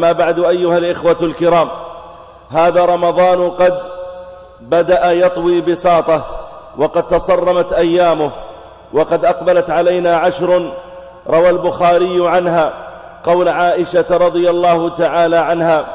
ما بعد أيها الإخوة الكرام هذا رمضان قد بدأ يطوي بساطة وقد تصرمت أيامه وقد أقبلت علينا عشر روى البخاري عنها قول عائشة رضي الله تعالى عنها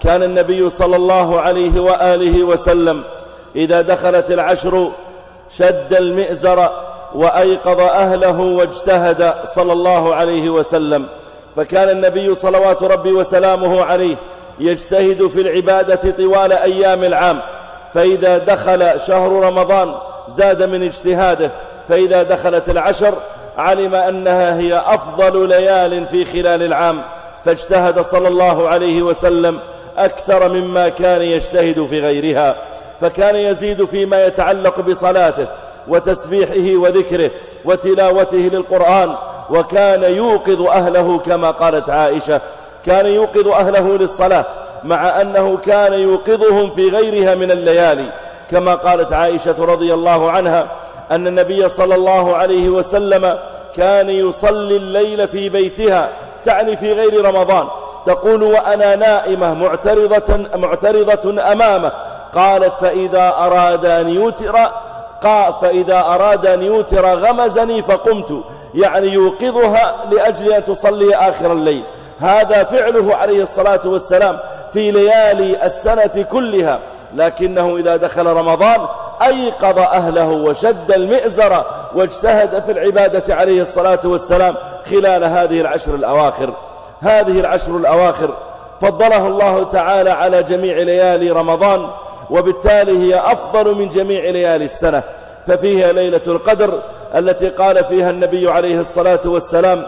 كان النبي صلى الله عليه وآله وسلم إذا دخلت العشر شد المئزر وأيقظ أهله واجتهد صلى الله عليه وسلم. فكان النبي صلوات ربي وسلامه عليه يجتهد في العبادة طوال أيام العام. فإذا دخل شهر رمضان زاد من اجتهاده. فإذا دخلت العشر علم أنها هي أفضل ليال في خلال العام. فاجتهد صلى الله عليه وسلم أكثر مما كان يجتهد في غيرها. فكان يزيد فيما يتعلق بصلاته وتسبيحه وذكره وتلاوته للقرآن وكان يوقظ أهله كما قالت عائشة. كان يوقظ أهله للصلاة مع أنه كان يوقظهم في غيرها من الليالي. كما قالت عائشة رضي الله عنها أن النبي صلى الله عليه وسلم كان يصلي الليل في بيتها تعني في غير رمضان. تقول وأنا نائمة معترضة, معترضة أمامه. قالت فإذا أراد أن يوتر فإذا أراد أن يوتر غمزني فقمت. يعني يوقظها لأجل أن تصلي آخر الليل. هذا فعله عليه الصلاة والسلام في ليالي السنة كلها. لكنه إذا دخل رمضان أيقظ أهله وشد المئزر واجتهد في العبادة عليه الصلاة والسلام خلال هذه العشر الأواخر. هذه العشر الأواخر فضلها الله تعالى على جميع ليالي رمضان وبالتالي هي أفضل من جميع ليالي السنة. ففيها ليلة القدر التي قال فيها النبي عليه الصلاة والسلام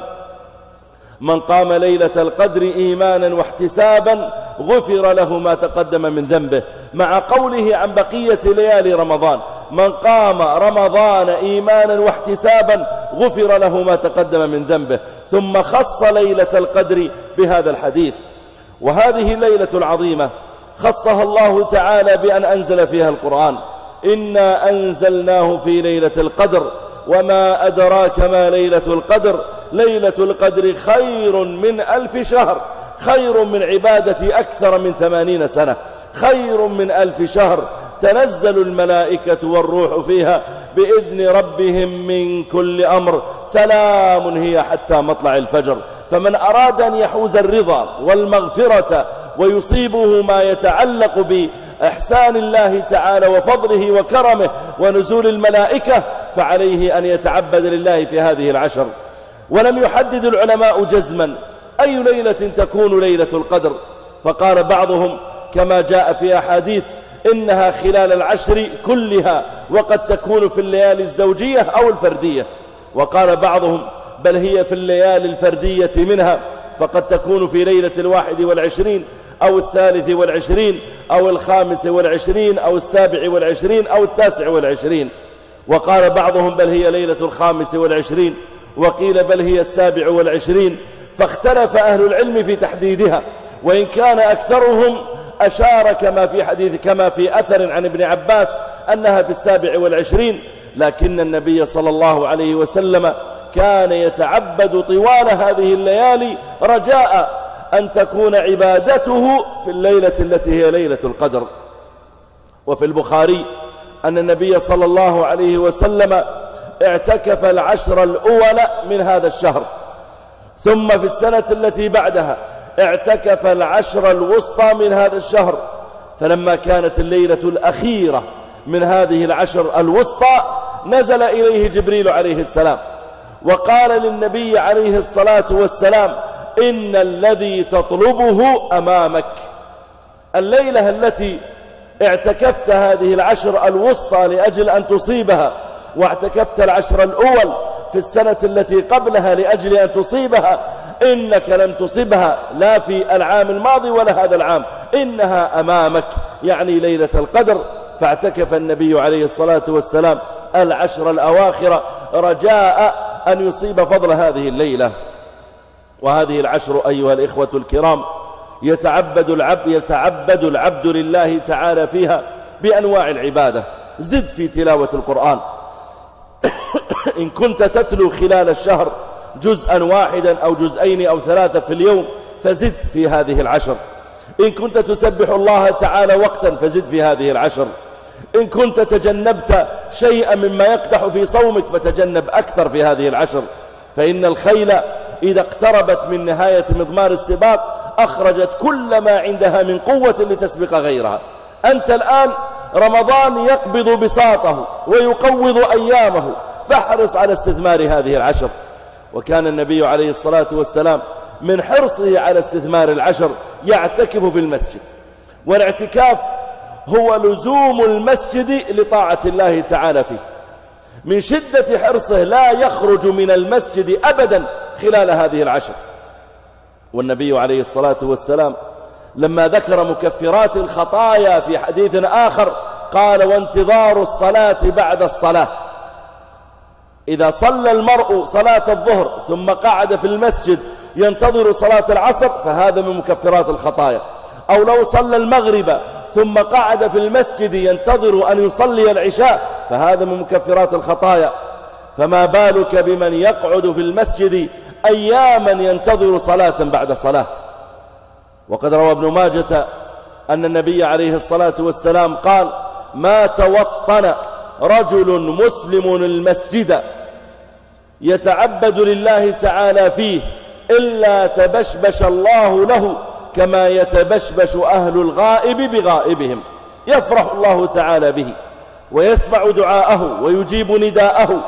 من قام ليلة القدر إيمانا واحتسابا غفر له ما تقدم من ذنبه. مع قوله عن بقية ليالي رمضان من قام رمضان إيمانا واحتسابا غفر له ما تقدم من ذنبه. ثم خص ليلة القدر بهذا الحديث. وهذه الليلة العظيمة خصها الله تعالى بأن أنزل فيها القرآن إنا أنزلناه في ليلة القدر وما أدراك ما ليلة القدر ليلة القدر خير من ألف شهر خير من عبادة أكثر من ثمانين سنة خير من ألف شهر تنزل الملائكة والروح فيها بإذن ربهم من كل أمر سلام هي حتى مطلع الفجر فمن أراد أن يحوز الرضا والمغفرة ويصيبه ما يتعلق بإحسان الله تعالى وفضله وكرمه ونزول الملائكة فعليه أن يتعبد لله في هذه العشر. ولم يحدد العلماء جزما أي ليلة تكون ليلة القدر. فقال بعضهم كما جاء في أحاديث إنها خلال العشر كلها وقد تكون في الليالي الزوجية أو الفردية. وقال بعضهم بل هي في الليالي الفردية منها فقد تكون في ليلة الواحد والعشرين أو الثالث والعشرين أو الخامس والعشرين أو السابع والعشرين أو التاسع والعشرين. وقال بعضهم بل هي ليلة الخامس والعشرين وقيل بل هي السابع والعشرين فاختلف أهل العلم في تحديدها وإن كان أكثرهم أشار كما في حديث كما في أثر عن ابن عباس أنها في السابع والعشرين لكن النبي صلى الله عليه وسلم كان يتعبد طوال هذه الليالي رجاء أن تكون عبادته في الليلة التي هي ليلة القدر. وفي البخاري أن النبي صلى الله عليه وسلم اعتكف العشر الأول من هذا الشهر. ثم في السنة التي بعدها اعتكف العشر الوسطى من هذا الشهر. فلما كانت الليلة الأخيرة من هذه العشر الوسطى نزل إليه جبريل عليه السلام. وقال للنبي عليه الصلاة والسلام إن الذي تطلبه أمامك. الليلة التي اعتكفت هذه العشر الوسطى لأجل أن تصيبها واعتكفت العشر الأول في السنة التي قبلها لأجل أن تصيبها إنك لم تصبها لا في العام الماضي ولا هذا العام إنها أمامك يعني ليلة القدر. فاعتكف النبي عليه الصلاة والسلام العشر الأواخر رجاء أن يصيب فضل هذه الليلة. وهذه العشر أيها الإخوة الكرام يتعبد العبد, يتعبد العبد لله تعالى فيها بأنواع العبادة. زد في تلاوة القرآن. إن كنت تتلو خلال الشهر جزءا واحدا أو جزئين أو ثلاثة في اليوم فزد في هذه العشر. إن كنت تسبح الله تعالى وقتا فزد في هذه العشر. إن كنت تجنبت شيئا مما يقدح في صومك فتجنب أكثر في هذه العشر. فإن الخيل إذا اقتربت من نهاية مضمار السباق أخرجت كل ما عندها من قوة لتسبق غيرها. أنت الآن رمضان يقبض بساطه ويقوض أيامه. فاحرص على استثمار هذه العشر. وكان النبي عليه الصلاة والسلام من حرصه على استثمار العشر يعتكف في المسجد. والاعتكاف هو لزوم المسجد لطاعة الله تعالى فيه. من شدة حرصه لا يخرج من المسجد أبدا خلال هذه العشر. والنبي عليه الصلاة والسلام لما ذكر مكفرات الخطايا في حديث آخر قال وانتظار الصلاة بعد الصلاة. إذا صلى المرء صلاة الظهر ثم قعد في المسجد ينتظر صلاة العصر فهذا من مكفرات الخطايا. أو لو صلى المغرب ثم قعد في المسجد ينتظر أن يصلي العشاء فهذا من مكفرات الخطايا. فما بالك بمن يقعد في المسجد أياما ينتظر صلاة بعد صلاة. وقد روى ابن ماجة أن النبي عليه الصلاة والسلام قال ما توطن رجل مسلم المسجد يتعبد لله تعالى فيه إلا تبشبش الله له كما يتبشبش أهل الغائب بغائبهم. يفرح الله تعالى به ويسمع دعاءه ويجيب نداءه.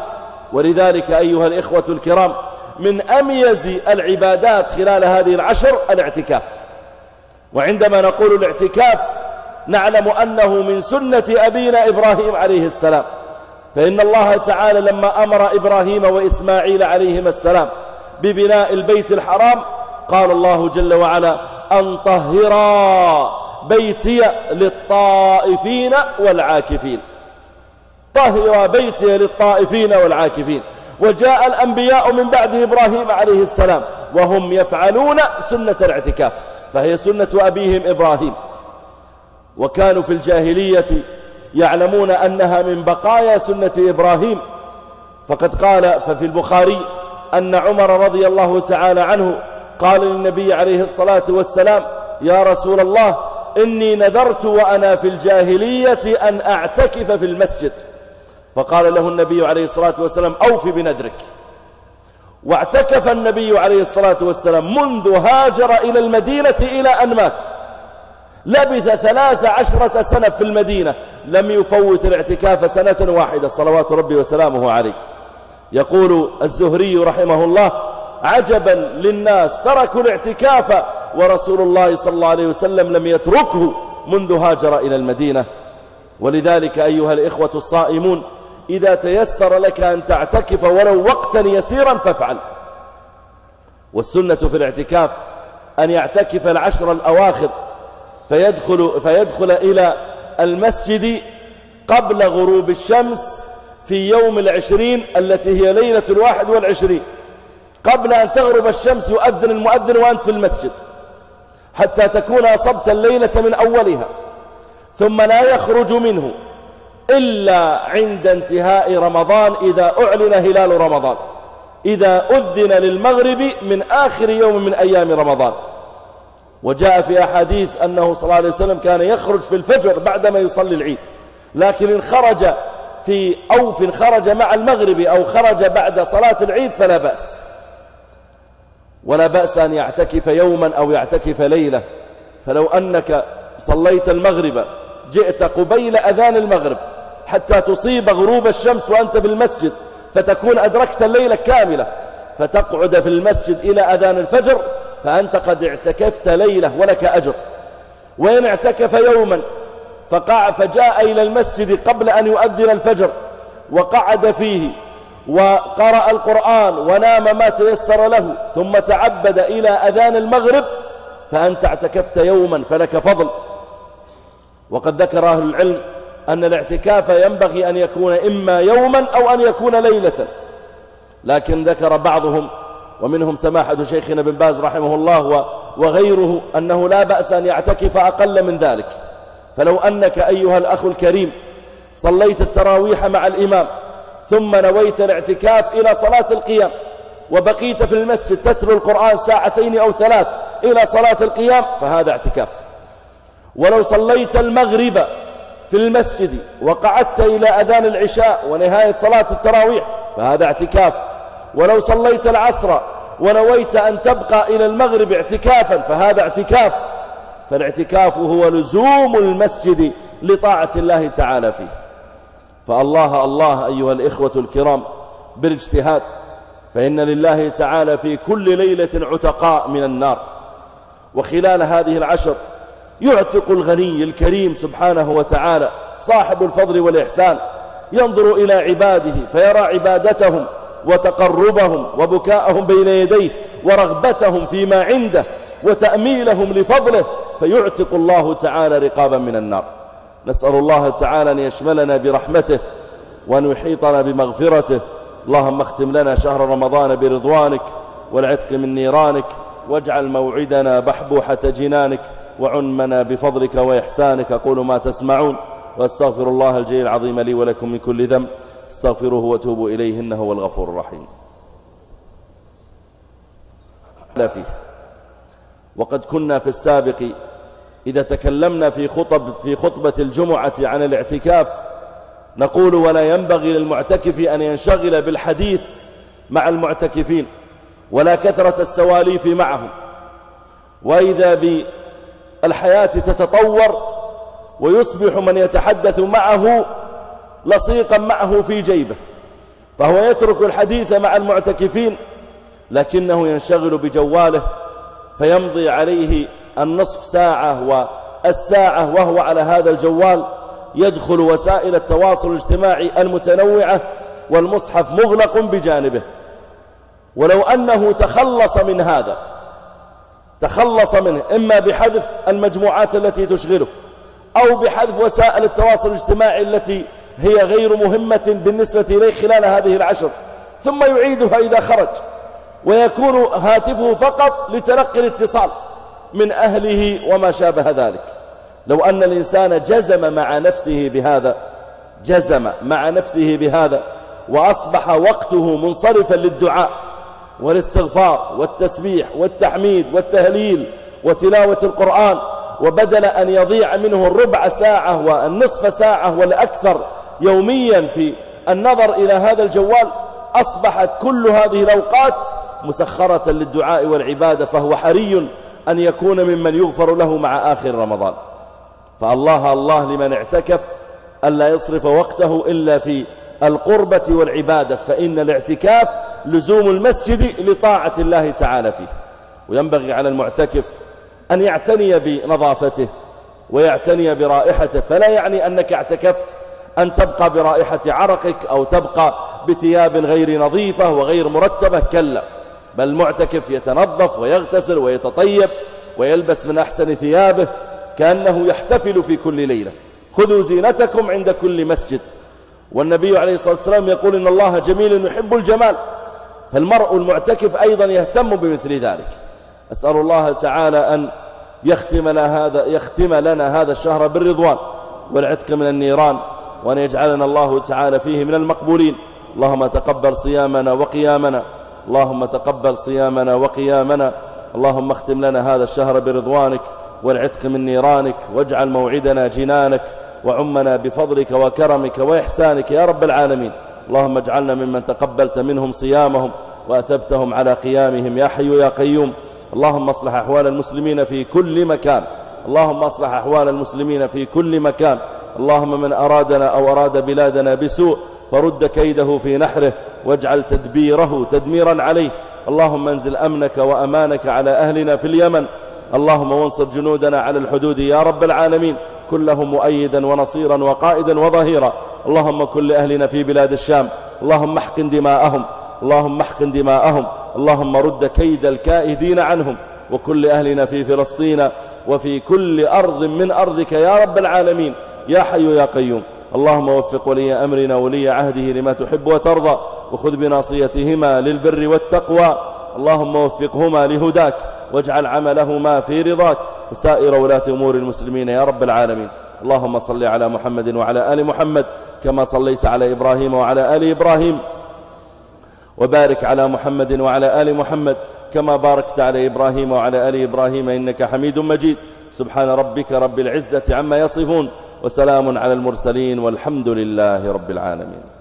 ولذلك أيها الإخوة الكرام من أميز العبادات خلال هذه العشر الاعتكاف. وعندما نقول الاعتكاف نعلم أنه من سنة أبينا إبراهيم عليه السلام. فإن الله تعالى لما أمر إبراهيم وإسماعيل عليهما السلام ببناء البيت الحرام قال الله جل وعلا أن طهرا بيتي للطائفين والعاكفين. طهر بيتي للطائفين والعاكفين. وجاء الأنبياء من بعد إبراهيم عليه السلام وهم يفعلون سنة الاعتكاف فهي سنة أبيهم إبراهيم. وكانوا في الجاهلية يعلمون أنها من بقايا سنة إبراهيم. فقد قال ففي البخاري أن عمر رضي الله تعالى عنه قال للنبي عليه الصلاة والسلام يا رسول الله إني نذرت وأنا في الجاهلية أن أعتكف في المسجد. فقال له النبي عليه الصلاة والسلام أوفي بندرك واعتكف النبي عليه الصلاة والسلام منذ هاجر إلى المدينة إلى أن مات. لبث ثلاث عشرة سنة في المدينة. لم يفوت الاعتكاف سنة واحدة. صلوات ربي وسلامه عليه. يقول الزهري رحمه الله عجبا للناس تركوا الاعتكاف ورسول الله صلى الله عليه وسلم لم يتركه منذ هاجر إلى المدينة. ولذلك أيها الإخوة الصائمون إذا تيسر لك أن تعتكف ولو وقتا يسيرا فافعل. والسنة في الاعتكاف أن يعتكف العشر الأواخر فيدخل, فيدخل إلى المسجد قبل غروب الشمس في يوم العشرين التي هي ليلة الواحد والعشرين. قبل أن تغرب الشمس يؤذن المؤذن وأنت في المسجد حتى تكون أصبت الليلة من أولها ثم لا يخرج منه. إلا عند انتهاء رمضان إذا أعلن هلال رمضان. إذا أذن للمغرب من آخر يوم من أيام رمضان. وجاء في أحاديث أنه صلى الله عليه وسلم كان يخرج في الفجر بعدما يصلي العيد. لكن إن خرج في أو في خرج مع المغرب أو خرج بعد صلاة العيد فلا بأس. ولا بأس أن يعتكف يوما أو يعتكف ليلة. فلو أنك صليت المغرب جئت قبيل أذان المغرب حتى تصيب غروب الشمس وأنت في المسجد فتكون أدركت الليلة كاملة فتقعد في المسجد إلى أذان الفجر فأنت قد اعتكفت ليلة ولك أجر. وإن اعتكف يوما فقع فجاء إلى المسجد قبل أن يؤذن الفجر وقعد فيه وقرأ القرآن ونام ما تيسر له ثم تعبد إلى أذان المغرب فأنت اعتكفت يوما فلك فضل. وقد ذكر أهل العلم أن الاعتكاف ينبغي أن يكون إما يوما أو أن يكون ليلة. لكن ذكر بعضهم ومنهم سماحة شيخنا بن باز رحمه الله وغيره أنه لا بأس أن يعتكف أقل من ذلك. فلو أنك أيها الأخ الكريم صليت التراويح مع الإمام ثم نويت الاعتكاف إلى صلاة القيام وبقيت في المسجد تتلو القرآن ساعتين أو ثلاث إلى صلاة القيام فهذا اعتكاف. ولو صليت المغرب في المسجد وقعدت إلى أذان العشاء ونهاية صلاة التراويح فهذا اعتكاف. ولو صليت العصر ونويت أن تبقى إلى المغرب اعتكافا فهذا اعتكاف. فالاعتكاف هو لزوم المسجد لطاعة الله تعالى فيه. فالله الله أيها الإخوة الكرام بالاجتهاد فإن لله تعالى في كل ليلة عتقاء من النار. وخلال هذه العشر يعتق الغني الكريم سبحانه وتعالى صاحب الفضل والإحسان ينظر إلى عباده فيرى عبادتهم وتقربهم وبكاءهم بين يديه ورغبتهم فيما عنده وتأميلهم لفضله فيعتق الله تعالى رقابا من النار. نسأل الله تعالى أن يشملنا برحمته وأن يحيطنا بمغفرته. اللهم اختم لنا شهر رمضان برضوانك والعتق من نيرانك واجعل موعدنا بحبوحة جنانك. وعنمنا بفضلك وإحسانك. أقول ما تسمعون. واستغفر الله الجليل العظيم لي ولكم من كل ذنب. استغفروه وتوبوا إليه إنه هو الغفور الرحيم. فيه. وقد كنا في السابق إذا تكلمنا في خطب في خطبة الجمعة عن الاعتكاف نقول ولا ينبغي للمعتكف أن ينشغل بالحديث مع المعتكفين ولا كثرة السواليف معهم. وإذا بالحياة تتطور ويصبح من يتحدث معه لصيقا معه في جيبه فهو يترك الحديث مع المعتكفين لكنه ينشغل بجواله فيمضي عليه النصف ساعة والساعة وهو على هذا الجوال يدخل وسائل التواصل الاجتماعي المتنوعة والمصحف مغلق بجانبه. ولو أنه تخلص من هذا تخلص منه إما بحذف المجموعات التي تشغله أو بحذف وسائل التواصل الاجتماعي التي هي غير مهمة بالنسبة إليه خلال هذه العشر. ثم يعيدها إذا خرج ويكون هاتفه فقط لتلقي الاتصال من أهله وما شابه ذلك. لو أن الإنسان جزم مع نفسه بهذا جزم مع نفسه بهذا وأصبح وقته منصرفا للدعاء والاستغفار والتسبيح والتحميد والتهليل وتلاوة القرآن وبدل أن يضيع منه الربع ساعة والنصف ساعة والأكثر يوميا في النظر إلى هذا الجوال أصبحت كل هذه الأوقات مسخرة للدعاء والعبادة فهو حري أن يكون ممن يغفر له مع آخر رمضان. فالله الله لمن اعتكف ألا يصرف وقته إلا في القربة والعبادة فإن الاعتكاف لزوم المسجد لطاعة الله تعالى فيه. وينبغي على المعتكف أن يعتني بنظافته ويعتني برائحته فلا يعني أنك اعتكفت أن تبقى برائحة عرقك أو تبقى بثياب غير نظيفة وغير مرتبة كلا. بل المعتكف يتنظف ويغتسل ويتطيب ويلبس من أحسن ثيابه كأنه يحتفل في كل ليلة. خذوا زينتكم عند كل مسجد. والنبي عليه الصلاة والسلام يقول إن الله جميل يحب الجمال. فالمرء المعتكف أيضا يهتم بمثل ذلك. أسأل الله تعالى أن يختم لنا هذا, يختم لنا هذا الشهر بالرضوان والعتق من النيران وأن يجعلنا الله تعالى فيه من المقبولين. اللهم تقبل صيامنا وقيامنا. اللهم تقبل صيامنا وقيامنا. اللهم اختم لنا هذا الشهر برضوانك والعتق من نيرانك. واجعل موعدنا جنانك وعمنا بفضلك وكرمك وإحسانك يا رب العالمين. اللهم اجعلنا ممن تقبلت منهم صيامهم. وأثبتهم على قيامهم. يا حي يا قيوم اللهم اصلح أحوال المسلمين في كل مكان. اللهم اصلح أحوال المسلمين في كل مكان. اللهم من أرادنا أو أراد بلادنا بسوء فرد كيده في نحره واجعل تدبيره تدميرا عليه. اللهم انزل أمنك وأمانك على أهلنا في اليمن. اللهم وانصر جنودنا على الحدود يا رب العالمين كلهم مؤيدا ونصيرا وقائدا وظهيرا. اللهم كل أهلنا في بلاد الشام. اللهم احقن دماءهم. اللهم احقن دماءهم اللهم رد كيد الكائدين عنهم. وكل أهلنا في فلسطين وفي كل أرض من أرضك يا رب العالمين يا حي يا قيوم. اللهم وفق ولي أمرنا ولي عهده لما تحب وترضى وخذ بناصيتهما للبر والتقوى. اللهم وفقهما لهداك واجعل عملهما في رضاك. وسائر ولاة أمور المسلمين يا رب العالمين. اللهم صل على محمد وعلى آل محمد كما صليت على إبراهيم وعلى آل إبراهيم. وبارك على محمد وعلى آل محمد كما باركت على إبراهيم وعلى آل إبراهيم إنك حميد مجيد. سبحان ربك رب العزة عما يصفون وسلام على المرسلين والحمد لله رب العالمين.